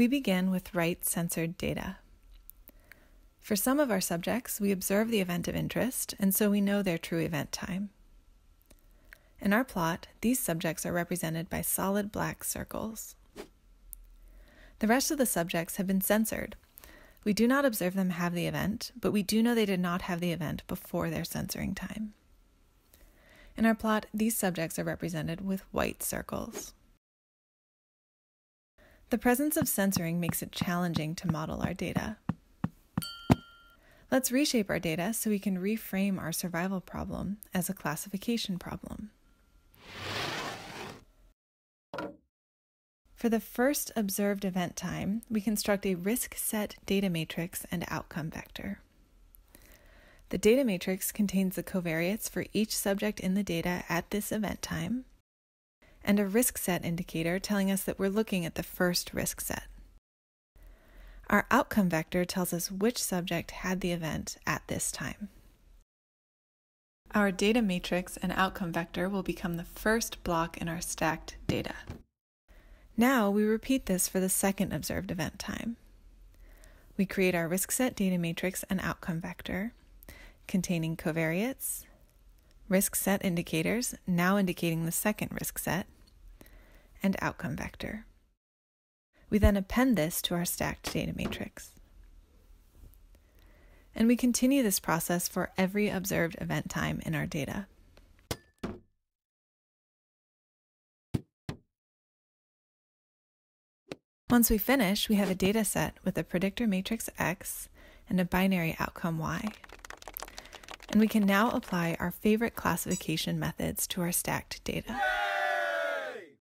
We begin with right censored data. For some of our subjects, we observe the event of interest, and so we know their true event time. In our plot, these subjects are represented by solid black circles. The rest of the subjects have been censored. We do not observe them have the event, but we do know they did not have the event before their censoring time. In our plot, these subjects are represented with white circles. The presence of censoring makes it challenging to model our data. Let's reshape our data so we can reframe our survival problem as a classification problem. For the first observed event time, we construct a risk set data matrix and outcome vector. The data matrix contains the covariates for each subject in the data at this event time, and a risk set indicator telling us that we're looking at the first risk set. Our outcome vector tells us which subject had the event at this time. Our data matrix and outcome vector will become the first block in our stacked data. Now we repeat this for the second observed event time. We create our risk set data matrix and outcome vector containing covariates, risk set indicators, now indicating the second risk set, and outcome vector. We then append this to our stacked data matrix. And we continue this process for every observed event time in our data. Once we finish, we have a data set with a predictor matrix X and a binary outcome Y. And we can now apply our favorite classification methods to our stacked data.